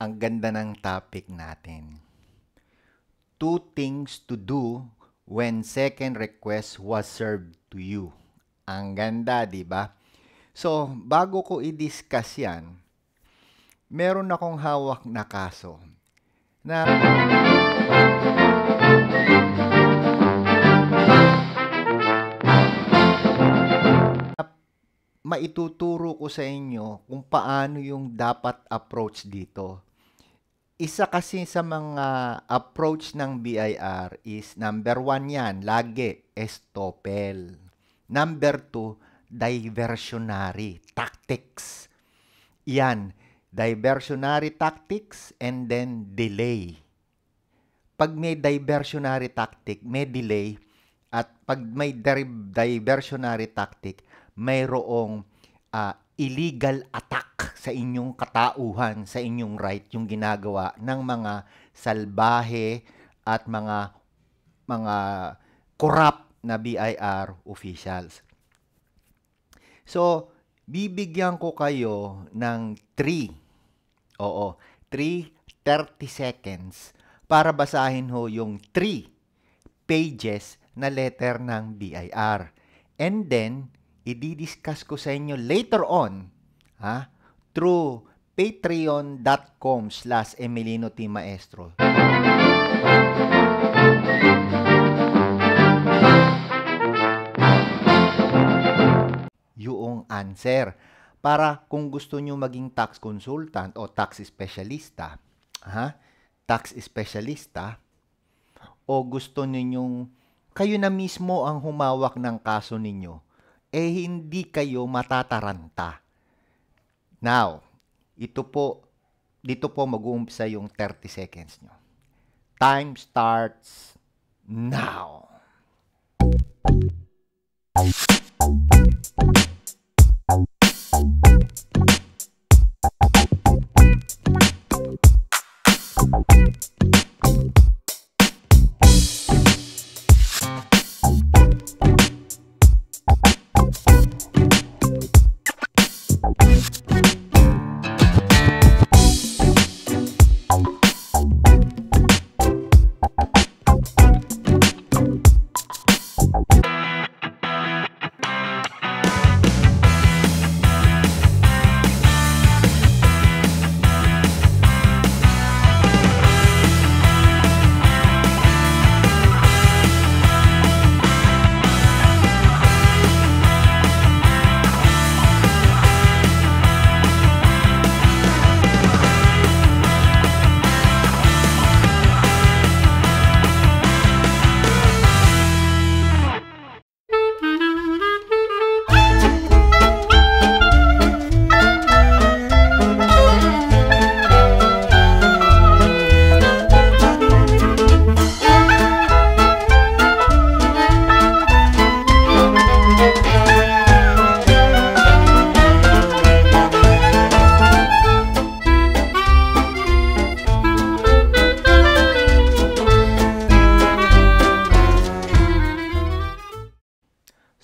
Ang ganda ng topic natin. Two things to do when second request was served to you. Ang ganda, di ba? So, bago ko i-discuss yan, meron akong hawak na kaso na maituturo ko sa inyo kung paano yung dapat approach dito. Isa kasi sa mga approach ng BIR is number one yan, lagi, estopel. Number two, diversionary tactics. Yan, diversionary tactics and then delay. Pag may diversionary tactic, may delay. At pag may diversionary tactic, mayroong uh, illegal attack sa inyong katauhan, sa inyong right, yung ginagawa ng mga salbahe at mga mga corrupt na BIR officials. So, bibigyan ko kayo ng 3. Oo, 3 30 seconds para basahin ho yung 3 pages na letter ng BIR. And then, i-discuss ko sa inyo later on ha, through patreon.com slash Emilino T. Maestro. Yung answer. Para kung gusto nyo maging tax consultant o tax specialista, ha, tax specialista, o gusto ninyong kayo na mismo ang humawak ng kaso ninyo, eh hindi kayo matataranta. Now, ito po, dito po mag-uumpisa yung 30 seconds nyo. Time starts now.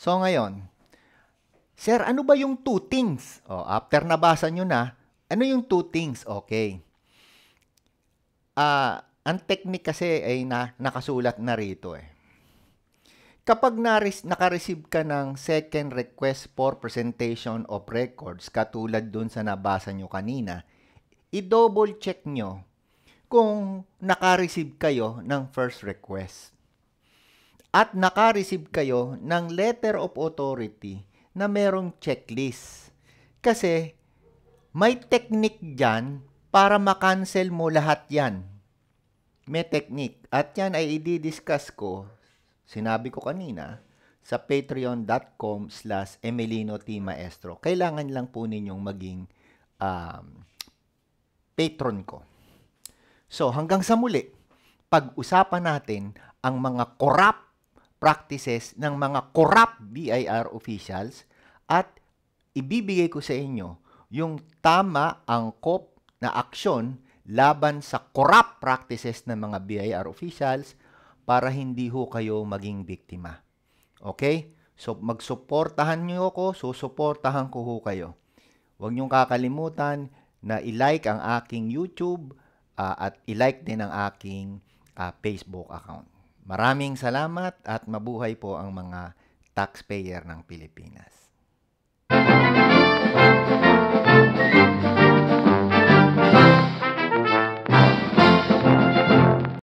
So ngayon, Sir, ano ba yung two things? O, after nabasa nyo na, ano yung two things? Okay. Uh, ang technique kasi ay na, nakasulat na rito eh. Kapag naris, naka-receive ka ng second request for presentation of records, katulad dun sa nabasa nyo kanina, i-double check nyo kung naka-receive kayo ng first request at naka-receive kayo ng letter of authority na merong checklist. Kasi may technique dyan para makancel mo lahat yan. May technique. At yan ay i-discuss ko, sinabi ko kanina, sa patreon.com slash Emilino T. Maestro. Kailangan lang po ninyong maging um, patron ko. So hanggang sa muli, pag-usapan natin ang mga corrupt practices ng mga corrupt BIR officials at ibibigay ko sa inyo yung tama angkop na aksyon laban sa corrupt practices ng mga BIR officials para hindi ho kayo maging biktima. Okay? So magsuportahan niyo ako, susuportahan ko ho kayo. Huwag niyong kakalimutan na i-like ang aking YouTube uh, at i-like din ang aking uh, Facebook account. Maraming salamat at mabuhay po ang mga taxpayer ng Pilipinas.